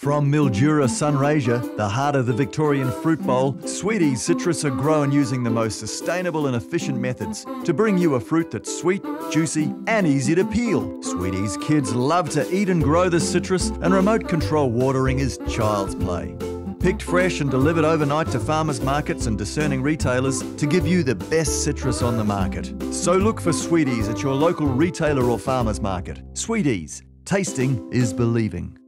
From Mildura Sunraysia, the heart of the Victorian fruit bowl, Sweeteze citrus are grown using the most sustainable and efficient methods to bring you a fruit that's sweet, juicy, and easy to peel. Sweeteze kids love to eat and grow the citrus, and remote control watering is child's play. Picked fresh and delivered overnight to farmers markets and discerning retailers to give you the best citrus on the market. So look for Sweeteze at your local retailer or farmers market. Sweeteze, tasting is believing.